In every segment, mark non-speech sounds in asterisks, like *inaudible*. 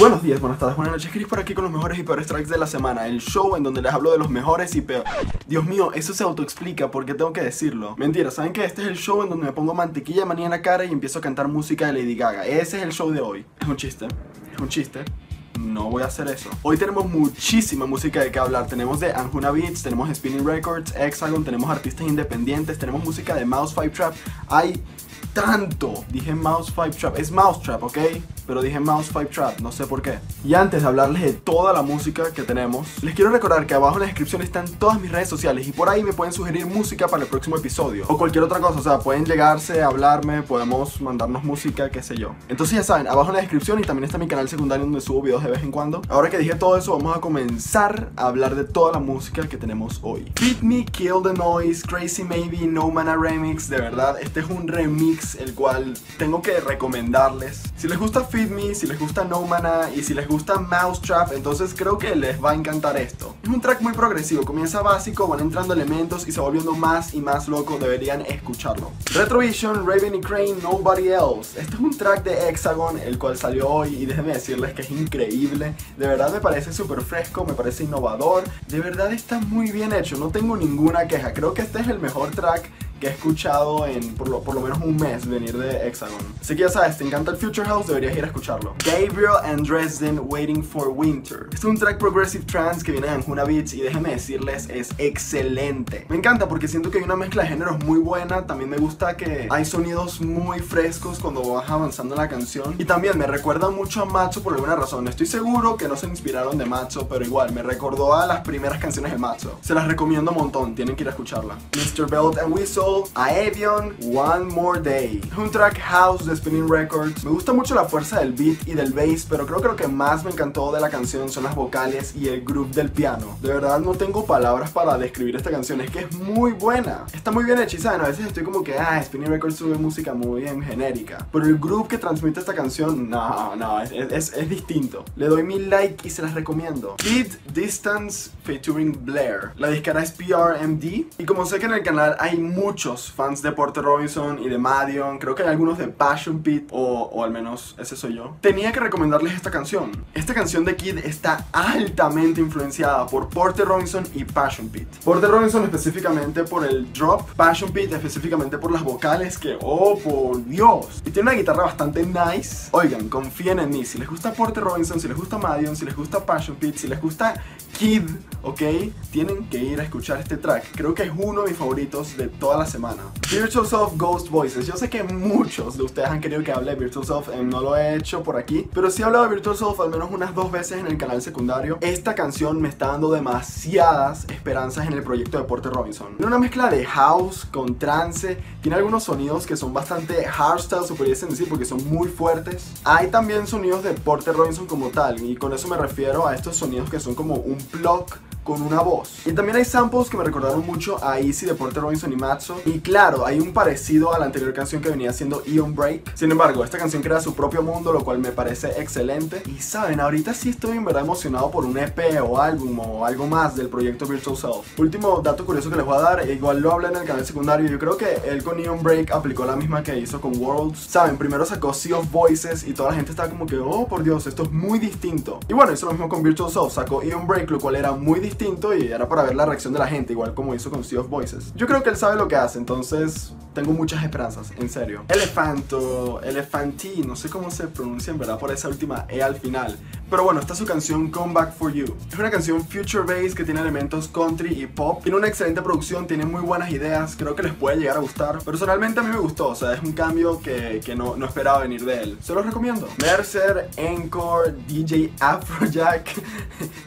Buenos días, buenas tardes, buenas noches, Chris por aquí con los mejores y peores tracks de la semana. El show en donde les hablo de los mejores y peores Dios mío, eso se autoexplica porque tengo que decirlo Mentira, ¿saben que Este es el show en donde me pongo mantequilla de manía en la cara y empiezo a cantar música de Lady Gaga. Ese es el show de hoy. Es un chiste, es un chiste. No voy a hacer eso. Hoy tenemos muchísima música de que hablar. Tenemos de Anjuna Beats, tenemos Spinning Records, Hexagon, tenemos artistas independientes, tenemos música de Mouse 5 Trap. Hay tanto. Dije Mouse 5 Trap. Es Mouse Trap, ¿ok? Pero dije Mouse 5 Trap, no sé por qué. Y antes de hablarles de toda la música que tenemos, les quiero recordar que abajo en la descripción están todas mis redes sociales y por ahí me pueden sugerir música para el próximo episodio. O cualquier otra cosa, o sea, pueden llegarse, hablarme, podemos mandarnos música, qué sé yo. Entonces ya saben, abajo en la descripción y también está mi canal secundario donde subo videos de vez en cuando. Ahora que dije todo eso, vamos a comenzar a hablar de toda la música que tenemos hoy. Beat Me, Kill the Noise, Crazy Maybe, No Mana Remix, de verdad, este es un remix el cual tengo que recomendarles. Si les gusta Feed Me, si les gusta No Mana y si les gusta Mousetrap, entonces creo que les va a encantar esto. Es un track muy progresivo, comienza básico, van entrando elementos y se va volviendo más y más loco, deberían escucharlo. Retrovision, Raven y Crane, Nobody Else. Este es un track de Hexagon, el cual salió hoy y déjenme decirles que es increíble. De verdad me parece súper fresco, me parece innovador, de verdad está muy bien hecho, no tengo ninguna queja, creo que este es el mejor track que he escuchado en por lo, por lo, menos un mes venir de Hexagon. Así que ya sabes, te encanta el Future House, deberías ir a escucharlo. Gabriel and Dresden Waiting for Winter. Es un track progressive trance que viene de Anjuna Beats y déjenme decirles, es excelente. Me encanta porque siento que hay una mezcla de géneros muy buena, también me gusta que hay sonidos muy frescos cuando vas avanzando en la canción y también me recuerda mucho a Macho por alguna razón. Estoy seguro que no se inspiraron de Macho, pero igual me recordó a las primeras canciones de Macho. Se las recomiendo un montón, tienen que ir a escucharla. Mr. Belt and Whistle a Evion One More Day. Un track house de Spinning Records. Me gusta mucho la fuerza del beat y del bass, pero creo que lo que más me encantó de la canción son las vocales y el groove del piano. De verdad no tengo palabras para describir esta canción, es que es muy buena. Está muy bien hecha saben, a veces estoy como que, ah, Spinning Records sube música muy bien genérica. Pero el groove que transmite esta canción, no, no, es, distinto. Le doy mi like y se las recomiendo. Kid Distance featuring Blair. La discara es PRMD y como sé que en el canal hay muchos fans de Porter Robinson y de Madion, creo que hay algunos de Passion Pit, o, o, al menos ese soy yo, tenía que recomendarles esta canción. Esta canción de Kid está altamente influenciada por Porter Robinson y Passion Pit. Porter Robinson específicamente por el drop, Passion Pit específicamente por las vocales que, oh por Dios, y tiene una guitarra bastante nice. Oigan, confíen en mí, si les gusta Porter Robinson, si les gusta Madion, si les gusta Passion Pit, si les gusta Kid, ok, tienen que ir a escuchar este track. Creo que es uno de mis favoritos de toda la semana. Virtual Self Ghost Voices. Yo sé que muchos de ustedes han querido que hable de Virtual Self, eh, no lo he hecho por aquí, pero sí he hablado de Virtual Self al menos unas dos veces en el canal secundario. Esta canción me está dando demasiadas esperanzas en el proyecto de Porter Robinson. Tiene una mezcla de house con trance, tiene algunos sonidos que son bastante hardstyle, se pudiesen decir, porque son muy fuertes. Hay también sonidos de Porter Robinson como tal, y con eso me refiero a estos sonidos que son como un block con una voz. Y también hay samples que me recordaron mucho a Easy de Porter Robinson y Matzo. Y claro, hay un parecido a la anterior canción que venía siendo Eon Break. Sin embargo, esta canción crea su propio mundo, lo cual me parece excelente. Y saben, ahorita sí estoy en verdad emocionado por un EP o álbum o algo más del proyecto Virtual Self. Último dato curioso que les voy a dar, igual lo hablé en el canal secundario, yo creo que él con Eon Break aplicó la misma que hizo con Worlds. Saben, primero sacó Sea of Voices y toda la gente estaba como que, oh por Dios, esto es muy distinto. Y bueno, hizo lo mismo con Virtual Self, sacó Eon Break, lo cual era muy distinto y era para ver la reacción de la gente, igual como hizo con Sea of Voices. Yo creo que él sabe lo que hace, entonces tengo muchas esperanzas, en serio. Elefanto, Elefanti, no sé cómo se pronuncia en verdad por esa última E al final. Pero bueno, esta es su canción Come Back For You. Es una canción future bass que tiene elementos country y pop. Tiene una excelente producción, tiene muy buenas ideas, creo que les puede llegar a gustar. Personalmente a mí me gustó, o sea, es un cambio que, que no, no esperaba venir de él. Se los recomiendo. Mercer, Encore, DJ Afrojack.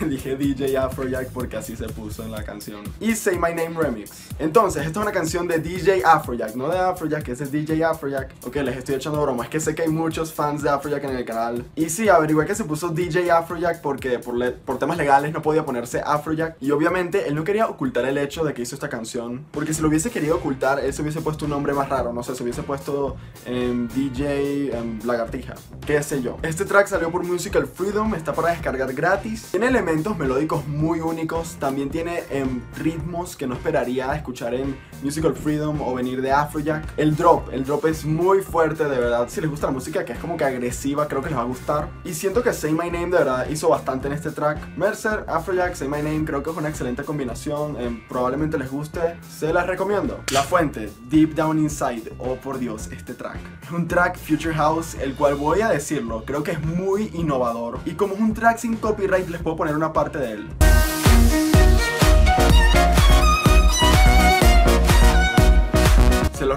*laughs* Dije DJ Afrojack porque así se puso en la canción. Y Say My Name Remix. Entonces, esta es una canción de DJ Afrojack, no de Afrojack, ese es DJ Afrojack. Ok, les estoy echando broma, es que sé que hay muchos fans de Afrojack en el canal. Y sí, averigué que se puso DJ Afrojack porque por, por temas legales no podía ponerse Afrojack. Y obviamente él no quería ocultar el hecho de que hizo esta canción. Porque si lo hubiese querido ocultar, él se hubiese puesto un nombre más raro, no sé, se hubiese puesto en DJ en Lagartija, qué sé yo. Este track salió por Musical Freedom, está para descargar gratis. Tiene elementos melódicos muy únicos, también tiene em, ritmos que no esperaría escuchar en Musical Freedom o venir de Afrojack. El drop, el drop es muy fuerte, de verdad. Si les gusta la música que es como que agresiva, creo que les va a gustar. Y siento que Say My Name de verdad hizo bastante en este track. Mercer, Afrojack, Say My Name creo que es una excelente combinación, eh, probablemente les guste, se las recomiendo. La fuente, Deep Down Inside, oh por Dios, este track. Es un track Future House, el cual voy a decirlo, creo que es muy innovador. Y como es un track sin copyright, les puedo poner una parte de él.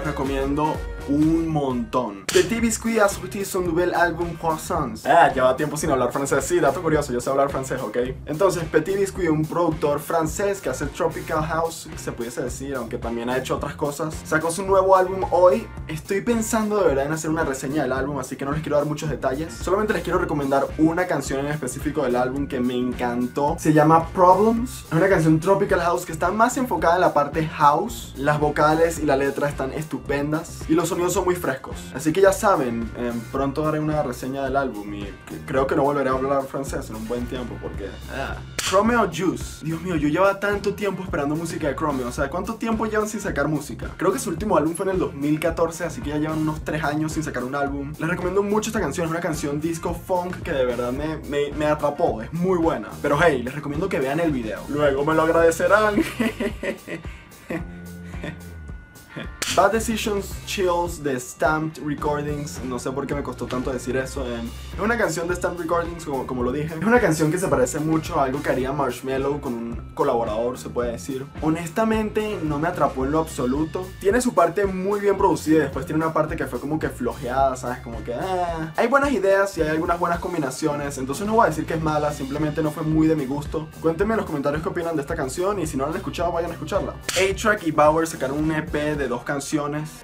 Recomiendo un montón. Petit Biscuit a sorti son nouvel album Croissants. Ah, lleva tiempo sin hablar francés. Sí, dato curioso, yo sé hablar francés, ¿ok? Entonces, Petit Biscuit, un productor francés que hace Tropical House, se pudiese decir, aunque también ha hecho otras cosas, sacó su nuevo álbum hoy. Estoy pensando de verdad en hacer una reseña del álbum, así que no les quiero dar muchos detalles. Solamente les quiero recomendar una canción en específico del álbum que me encantó. Se llama Problems. Es una canción Tropical House que está más enfocada en la parte house. Las vocales y la letra están estupendas. Y los sonidos son muy frescos. Así que ya saben, em, pronto haré una reseña del álbum y creo que no volveré a hablar francés en un buen tiempo porque... Ah. Chromeo Juice. Dios mío, yo llevo tanto tiempo esperando música de Chromeo. O sea, ¿cuánto tiempo llevan sin sacar música? Creo que su último álbum fue en el 2014, así que ya llevan unos 3 años sin sacar un álbum. Les recomiendo mucho esta canción, es una canción disco funk que de verdad me, me, me atrapó, es muy buena. Pero hey, les recomiendo que vean el video. Luego me lo agradecerán. *laughs* Bad Decisions Chills de Stamped Recordings. No sé por qué me costó tanto decir eso. es una canción de Stamped Recordings, como, como, lo dije. Es una canción que se parece mucho a algo que haría Marshmello con un colaborador, se puede decir. Honestamente, no me atrapó en lo absoluto. Tiene su parte muy bien producida y después tiene una parte que fue como que flojeada, ¿sabes? Como que... Ah. Hay buenas ideas y hay algunas buenas combinaciones. Entonces no voy a decir que es mala, simplemente no fue muy de mi gusto. Cuéntenme en los comentarios qué opinan de esta canción y si no la han escuchado, vayan a escucharla. A-Track y Bauer sacaron un EP de dos canciones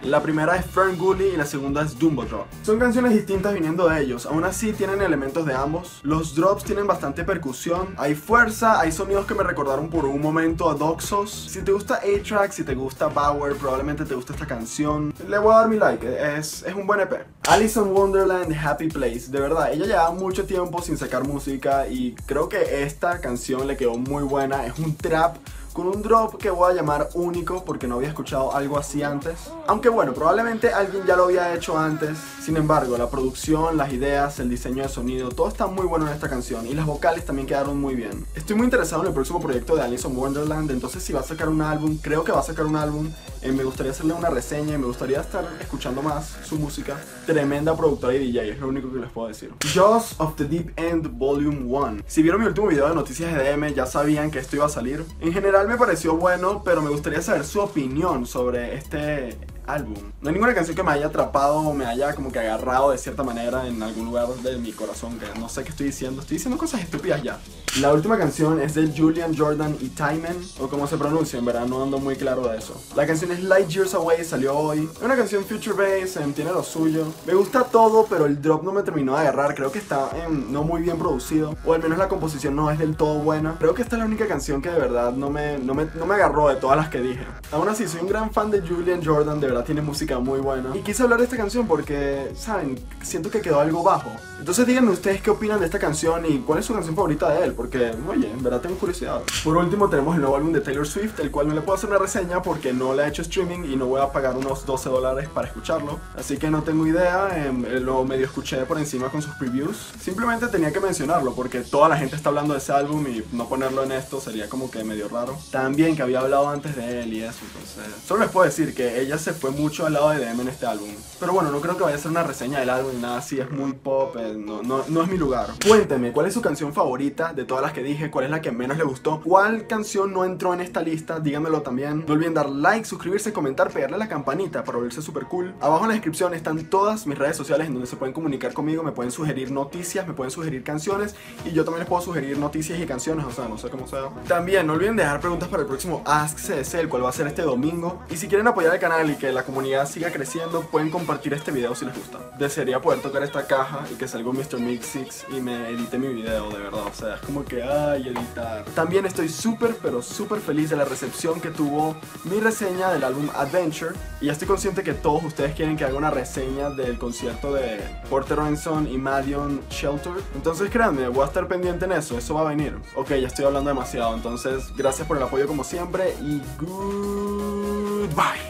la primera es Fern Gully y la segunda es Dumbo Drop. Son canciones distintas viniendo de ellos, aún así tienen elementos de ambos. Los drops tienen bastante percusión, hay fuerza, hay sonidos que me recordaron por un momento a Doxos. Si te gusta A-Track, si te gusta Bauer, probablemente te gusta esta canción. Le voy a dar mi like, es, es un buen EP. Alison Wonderland, Happy Place, de verdad, ella lleva mucho tiempo sin sacar música y creo que esta canción le quedó muy buena, es un trap con un drop que voy a llamar único porque no había escuchado algo así antes. Aunque bueno, probablemente alguien ya lo había hecho antes. Sin embargo, la producción, las ideas, el diseño de sonido, todo está muy bueno en esta canción y las vocales también quedaron muy bien. Estoy muy interesado en el próximo proyecto de Alison Wonderland, entonces si va a sacar un álbum, creo que va a sacar un álbum, eh, me gustaría hacerle una reseña y me gustaría estar escuchando más su música. Tremenda productora y DJ, es lo único que les puedo decir. Jaws of the Deep End Volume 1. Si vieron mi último video de noticias de DM, ya sabían que esto iba a salir. En general me pareció bueno, pero me gustaría saber su opinión sobre este álbum. No hay ninguna canción que me haya atrapado o me haya como que agarrado de cierta manera en algún lugar de mi corazón, que no sé qué estoy diciendo. Estoy diciendo cosas estúpidas ya. La última canción es de Julian Jordan y Timon, o como se pronuncia, en verdad no ando muy claro de eso. La canción es Light Years Away, salió hoy. Es una canción Future Bass, em, tiene lo suyo. Me gusta todo, pero el drop no me terminó de agarrar. Creo que está em, no muy bien producido, o al menos la composición no es del todo buena. Creo que esta es la única canción que de verdad no me, no me, no me agarró de todas las que dije. Aún así, soy un gran fan de Julian Jordan, de verdad tiene música muy buena. Y quise hablar de esta canción porque, ¿saben? Siento que quedó algo bajo. Entonces díganme ustedes qué opinan de esta canción y cuál es su canción favorita de él, porque, oye, en verdad tengo curiosidad. Por último tenemos el nuevo álbum de Taylor Swift, el cual no le puedo hacer una reseña porque no le he hecho streaming y no voy a pagar unos 12 dólares para escucharlo. Así que no tengo idea, em, lo medio escuché por encima con sus previews. Simplemente tenía que mencionarlo porque toda la gente está hablando de ese álbum y no ponerlo en esto sería como que medio raro. También que había hablado antes de él y eso, entonces... Solo les puedo decir que ella se fue mucho al lado de DM en este álbum. Pero bueno, no creo que vaya a ser una reseña del álbum ni nada así, es muy pop, eh, no, no, no es mi lugar. Cuénteme, ¿cuál es su canción favorita de todas las que dije? ¿Cuál es la que menos le gustó? ¿Cuál canción no entró en esta lista? Díganmelo también. No olviden dar like, suscribirse, comentar, pegarle a la campanita para volverse súper cool. Abajo en la descripción están todas mis redes sociales en donde se pueden comunicar conmigo, me pueden sugerir noticias, me pueden sugerir canciones y yo también les puedo sugerir noticias y canciones, o sea, no sé cómo sea. También no olviden dejar preguntas para el próximo Ask CS, el cual va a ser este domingo. Y si quieren apoyar el canal y que la comunidad siga creciendo, pueden compartir este video si les gusta. Desearía poder tocar esta caja y que salga un Mr. Mix 6 y me edite mi video, de verdad. O sea, es como que, ay, editar. También estoy súper, pero súper feliz de la recepción que tuvo mi reseña del álbum Adventure. Y ya estoy consciente que todos ustedes quieren que haga una reseña del concierto de Porter Ranson y Madion Shelter. Entonces créanme, voy a estar pendiente en eso, eso va a venir. Ok, ya estoy hablando demasiado, entonces gracias por el apoyo como siempre y goodbye.